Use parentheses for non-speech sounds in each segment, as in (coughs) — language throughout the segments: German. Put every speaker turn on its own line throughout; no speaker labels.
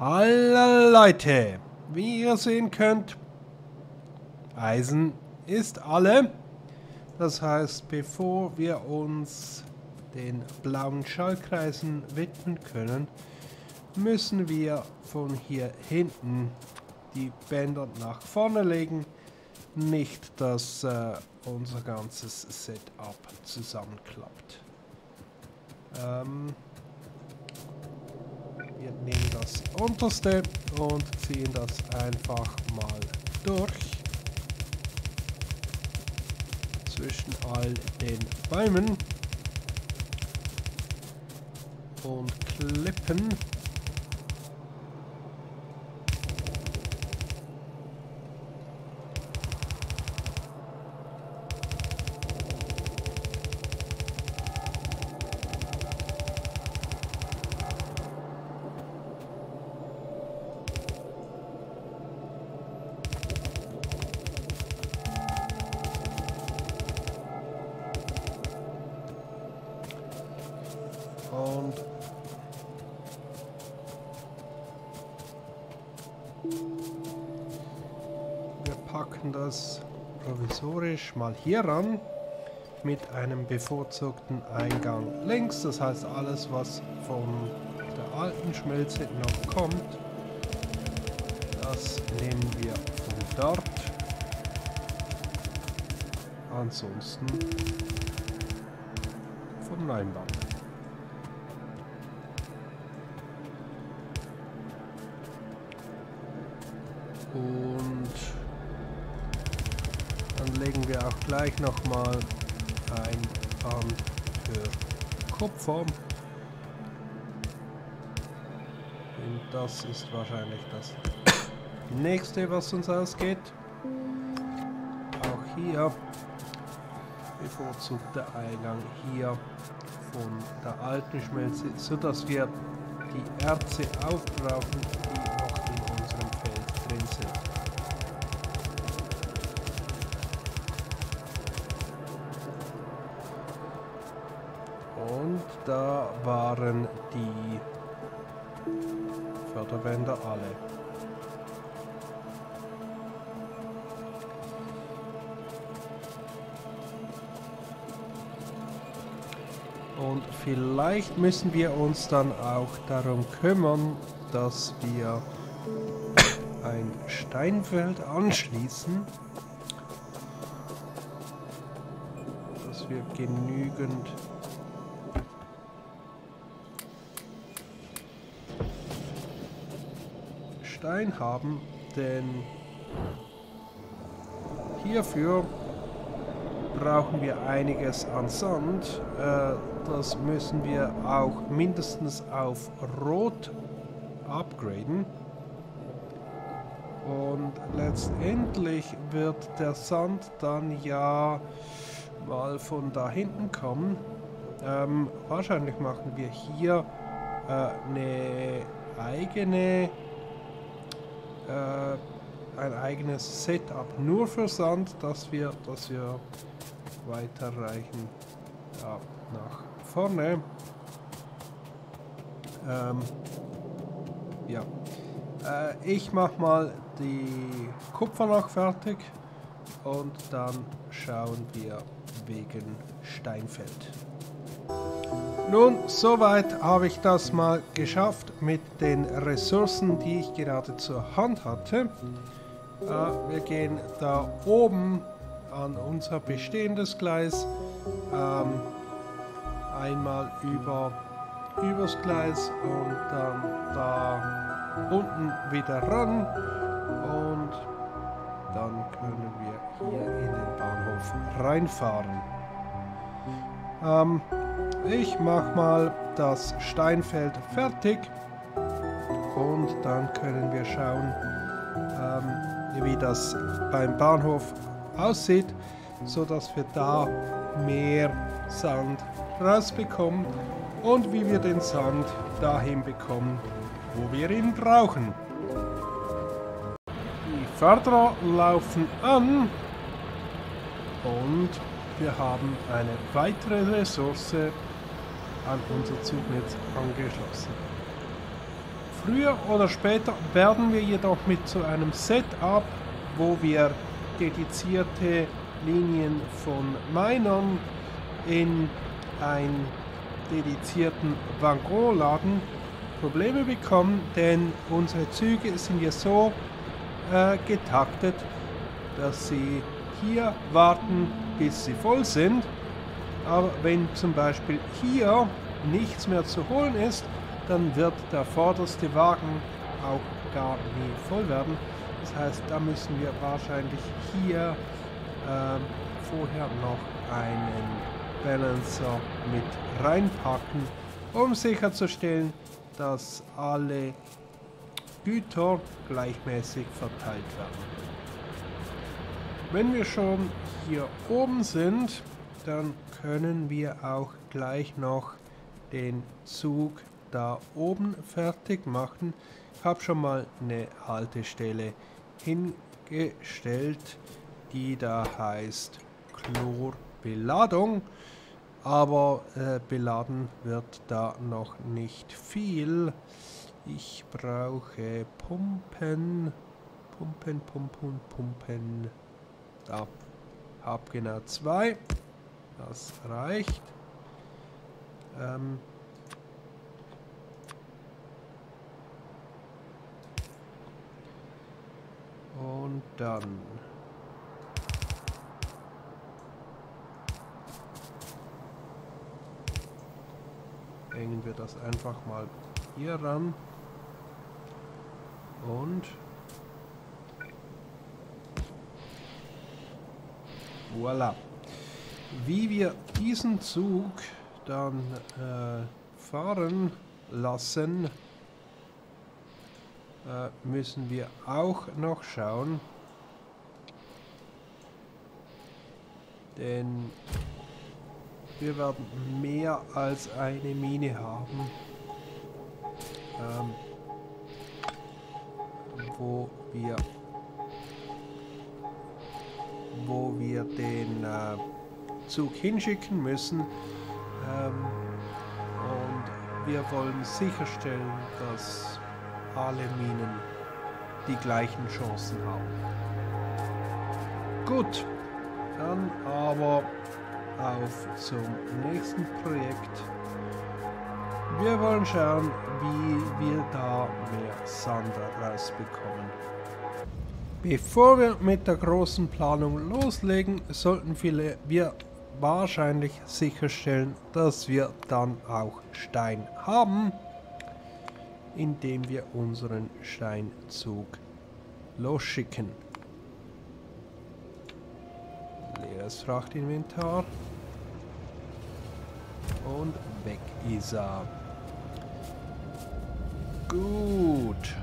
Hallo Leute, wie ihr sehen könnt, Eisen ist alle. Das heißt, bevor wir uns den blauen Schallkreisen widmen können, müssen wir von hier hinten die Bänder nach vorne legen. Nicht, dass äh, unser ganzes Setup zusammenklappt. Ähm, wir nehmen das unterste und ziehen das einfach mal durch. Zwischen all den Bäumen. Und klippen. Wir packen das provisorisch mal hier ran mit einem bevorzugten Eingang links. Das heißt, alles, was von der alten Schmelze noch kommt, das nehmen wir von dort. Ansonsten vom neuen dann legen wir auch gleich nochmal ein Band für Kupfer. Und das ist wahrscheinlich das (coughs) nächste, was uns ausgeht. Auch hier bevorzugter Eingang hier von der alten Schmelze, sodass wir die Erze aufbrauchen, die noch in unserem Feld drin sind. Und da waren die Förderbänder alle. Und vielleicht müssen wir uns dann auch darum kümmern, dass wir ein Steinfeld anschließen, dass wir genügend Stein haben, denn hierfür brauchen wir einiges an Sand. Äh, das müssen wir auch mindestens auf Rot upgraden. Und letztendlich wird der Sand dann ja mal von da hinten kommen. Ähm, wahrscheinlich machen wir hier äh, eine eigene äh, ein eigenes Setup nur für Sand, dass wir, dass wir weiterreichen ja, nach vorne. Ähm, ja, äh, ich mach mal die Kupfer noch fertig und dann schauen wir wegen Steinfeld. Nun, soweit habe ich das mal geschafft mit den Ressourcen, die ich gerade zur Hand hatte. Äh, wir gehen da oben an unser bestehendes Gleis ähm, einmal über übers Gleis und dann da unten wieder ran und dann können wir hier in den Bahnhof reinfahren. Ähm, ich mache mal das Steinfeld fertig und dann können wir schauen, ähm, wie das beim Bahnhof aussieht, so dass wir da mehr Sand rausbekommen und wie wir den Sand dahin bekommen, wo wir ihn brauchen. Die Förderer laufen an und wir haben eine weitere Ressource an unser Zugnetz angeschlossen. Früher oder später werden wir jedoch mit so einem Setup, wo wir dedizierte Linien von Minern in einen dedizierten Waggonladen Probleme bekommen, denn unsere Züge sind ja so äh, getaktet, dass sie hier warten, bis sie voll sind. Aber wenn zum Beispiel hier nichts mehr zu holen ist, dann wird der vorderste Wagen auch gar nie voll werden. Das heißt, da müssen wir wahrscheinlich hier äh, vorher noch einen Balancer mit reinpacken, um sicherzustellen, dass alle Güter gleichmäßig verteilt werden. Wenn wir schon hier oben sind, dann können wir auch gleich noch den Zug da oben fertig machen. Ich habe schon mal eine Haltestelle hingestellt, die da heißt Chlorbeladung. Aber äh, beladen wird da noch nicht viel. Ich brauche Pumpen, Pumpen, Pumpen, Pumpen. Da, hab genau zwei. Das reicht. Ähm, Und dann... Hängen wir das einfach mal hier ran. Und... Voila. Wie wir diesen Zug dann äh, fahren lassen, äh, müssen wir auch noch schauen. Denn wir werden mehr als eine Mine haben. Ähm, wo wir wo wir den äh, Zug hinschicken müssen. Ähm, und wir wollen sicherstellen, dass alle Minen die gleichen Chancen haben. Gut, dann aber auf zum nächsten Projekt. Wir wollen schauen, wie wir da mehr Sand rausbekommen. Bevor wir mit der großen Planung loslegen, sollten wir wahrscheinlich sicherstellen, dass wir dann auch Stein haben indem wir unseren Steinzug losschicken. Leeres Frachtinventar. Und weg ist er. Gut.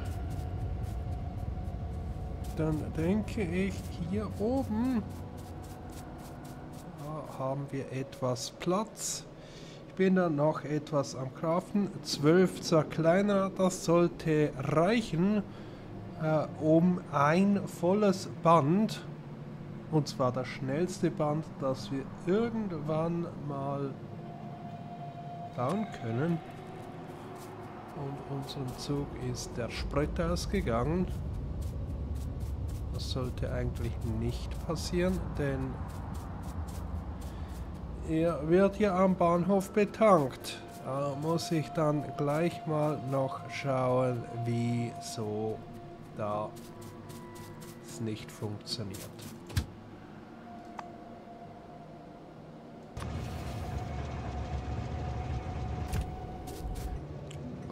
Dann denke ich, hier oben haben wir etwas Platz bin dann noch etwas am Craften. 12 zerkleinern, das sollte reichen, äh, um ein volles Band, und zwar das schnellste Band, das wir irgendwann mal bauen können. Und unserem Zug ist der Sprit ausgegangen. Das sollte eigentlich nicht passieren, denn er wird ja am Bahnhof betankt. Da muss ich dann gleich mal noch schauen, wieso da es nicht funktioniert.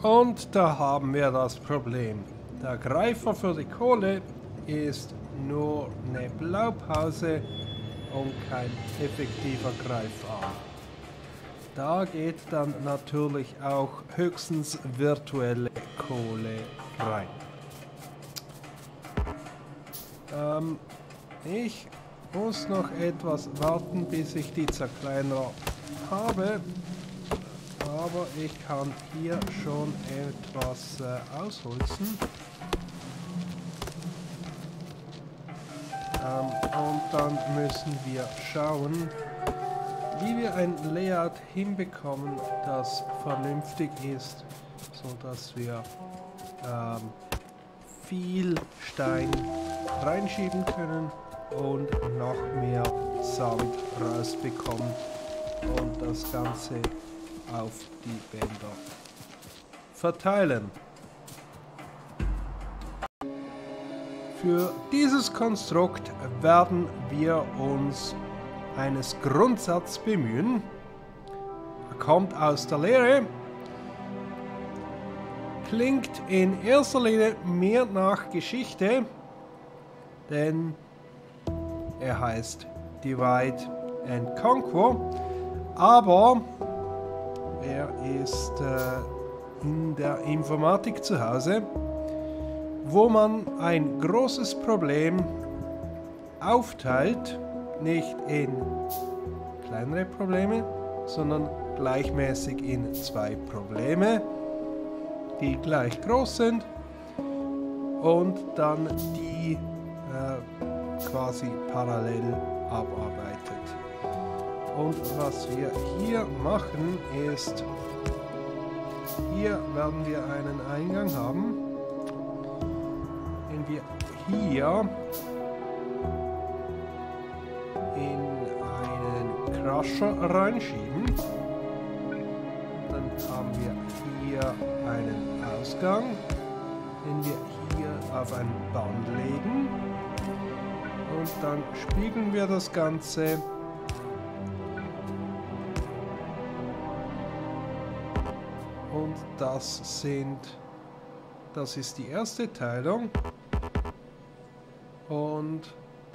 Und da haben wir das Problem. Der Greifer für die Kohle ist nur eine Blaupause und kein effektiver Greifarm. Da geht dann natürlich auch höchstens virtuelle Kohle rein. Ähm, ich muss noch etwas warten, bis ich die Zerkleiner habe. Aber ich kann hier schon etwas äh, ausholzen. Und dann müssen wir schauen, wie wir ein Layout hinbekommen, das vernünftig ist, so dass wir ähm, viel Stein reinschieben können und noch mehr Sand rausbekommen und das Ganze auf die Bänder verteilen. Für dieses Konstrukt werden wir uns eines Grundsatzes bemühen. Er kommt aus der Lehre, klingt in erster Linie mehr nach Geschichte, denn er heißt Divide and Conquer, aber er ist äh, in der Informatik zu Hause, wo man ein großes Problem aufteilt, nicht in kleinere Probleme, sondern gleichmäßig in zwei Probleme, die gleich groß sind und dann die äh, quasi parallel abarbeitet. Und was wir hier machen ist, hier werden wir einen Eingang haben, hier in einen Crusher reinschieben. Dann haben wir hier einen Ausgang, den wir hier auf ein Band legen. Und dann spiegeln wir das Ganze und das sind das ist die erste Teilung und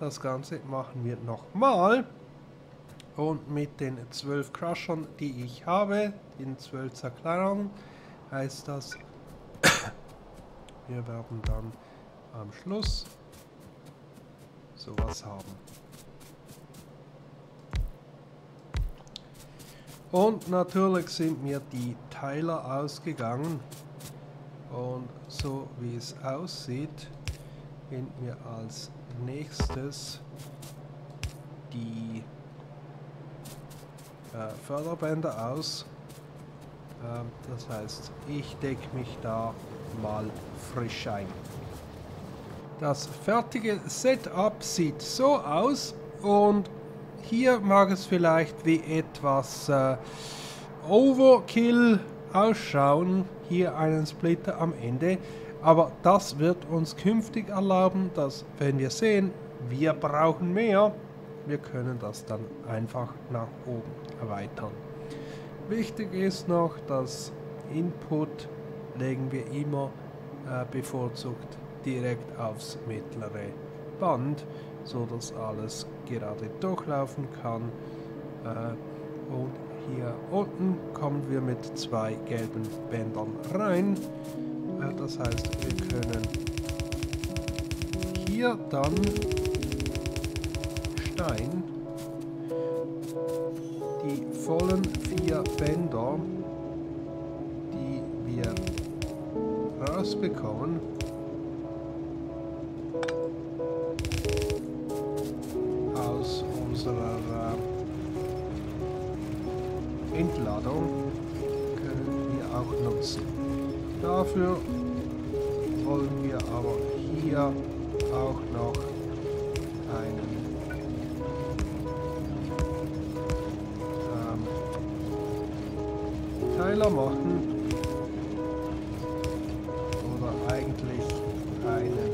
das Ganze machen wir nochmal und mit den 12 Crushern, die ich habe, den 12 Zerkleinern, heißt das, (coughs) wir werden dann am Schluss sowas haben. Und natürlich sind mir die Teiler ausgegangen. Und so wie es aussieht, wählen wir als nächstes die äh, Förderbänder aus. Ähm, das heißt, ich decke mich da mal frisch ein. Das fertige Setup sieht so aus und hier mag es vielleicht wie etwas äh, Overkill ausschauen, hier einen Splitter am Ende, aber das wird uns künftig erlauben, dass wenn wir sehen, wir brauchen mehr, wir können das dann einfach nach oben erweitern. Wichtig ist noch, dass Input legen wir immer äh, bevorzugt direkt aufs mittlere Band, so dass alles gerade durchlaufen kann. Äh, und hier unten kommen wir mit zwei gelben Bändern rein. Das heißt, wir können hier dann Stein die vollen vier Bänder, die wir rausbekommen, Dafür wollen wir aber hier auch noch einen ähm, Teiler machen. Oder eigentlich einen.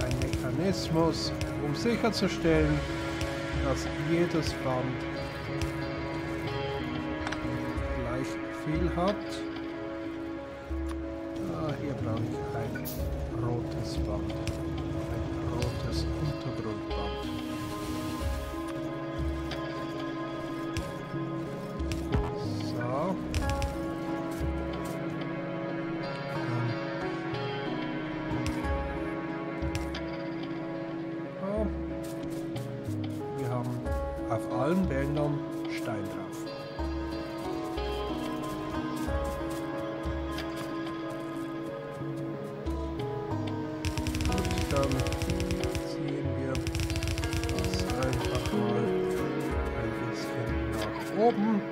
Ein Mechanismus, um sicherzustellen, dass jedes Band gleich viel hat. Bändern Stein drauf. Gut, dann ziehen wir das einfach mal ein bisschen nach oben.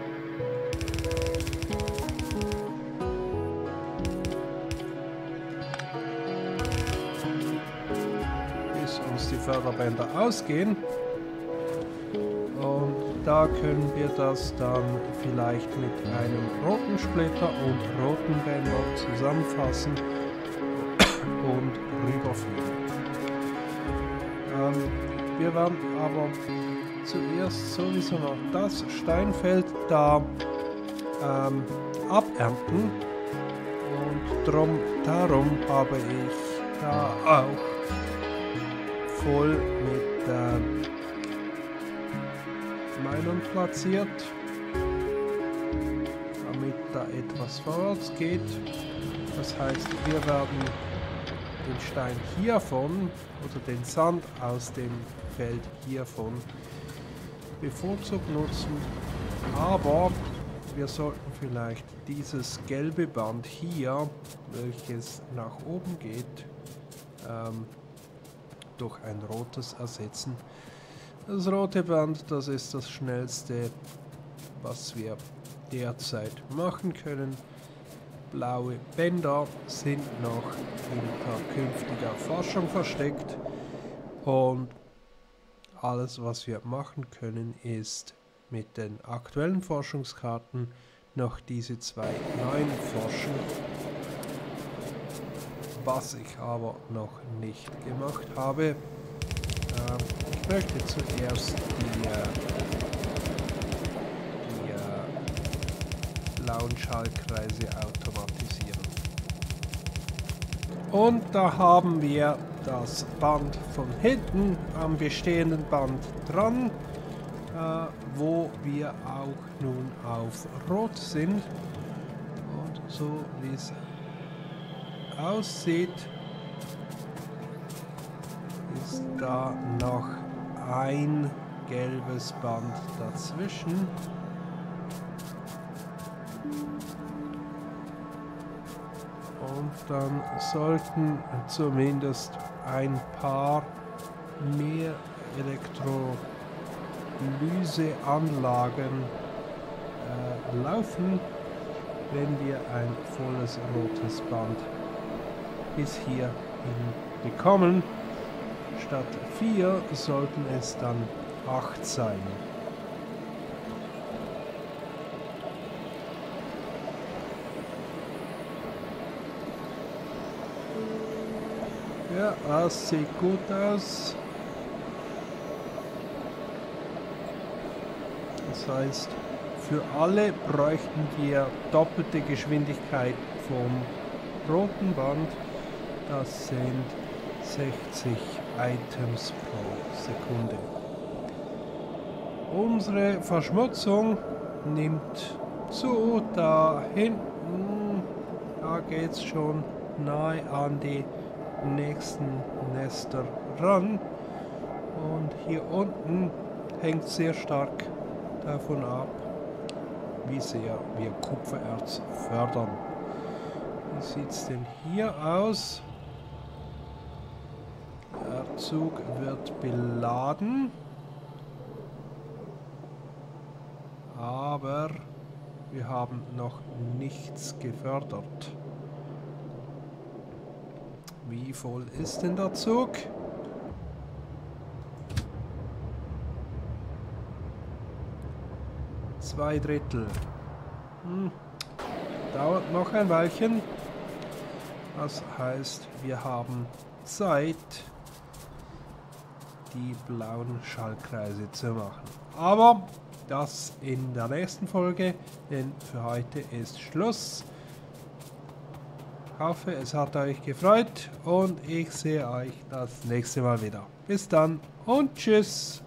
Bis uns die Förderbänder ausgehen. Da können wir das dann vielleicht mit einem roten Splitter und roten Bänder zusammenfassen und rüberführen. Ähm, wir werden aber zuerst sowieso noch das Steinfeld da ähm, abernten und drum, darum habe ich da auch voll mit äh, Meinern platziert, damit da etwas vorwärts geht. Das heißt, wir werden den Stein hiervon oder den Sand aus dem Feld hiervon bevorzugt nutzen. Aber wir sollten vielleicht dieses gelbe Band hier, welches nach oben geht, ähm, durch ein rotes ersetzen. Das rote Band, das ist das schnellste, was wir derzeit machen können. Blaue Bänder sind noch hinter künftiger Forschung versteckt und alles, was wir machen können, ist mit den aktuellen Forschungskarten noch diese zwei neuen forschen. Was ich aber noch nicht gemacht habe, ich möchte zuerst die, äh, die äh, blauen Schaltkreise automatisieren. Und da haben wir das Band von hinten am bestehenden Band dran, äh, wo wir auch nun auf Rot sind. Und so wie es aussieht, da noch ein gelbes Band dazwischen. Und dann sollten zumindest ein paar mehr Elektrolyseanlagen äh, laufen, wenn wir ein volles rotes Band bis hierhin bekommen. Statt vier sollten es dann acht sein. Ja, das sieht gut aus. Das heißt, für alle bräuchten wir doppelte Geschwindigkeit vom roten Band. Das sind 60 Items pro Sekunde. Unsere Verschmutzung nimmt zu. Da hinten, da geht es schon nahe an die nächsten Nester ran. Und hier unten hängt sehr stark davon ab, wie sehr wir Kupfererz fördern. Wie sieht es denn hier aus? Der Zug wird beladen. Aber wir haben noch nichts gefördert. Wie voll ist denn der Zug? Zwei Drittel. Hm. Dauert noch ein Weilchen. Das heißt, wir haben Zeit, die blauen Schallkreise zu machen. Aber das in der nächsten Folge, denn für heute ist Schluss hoffe, es hat euch gefreut und ich sehe euch das nächste Mal wieder. Bis dann und tschüss.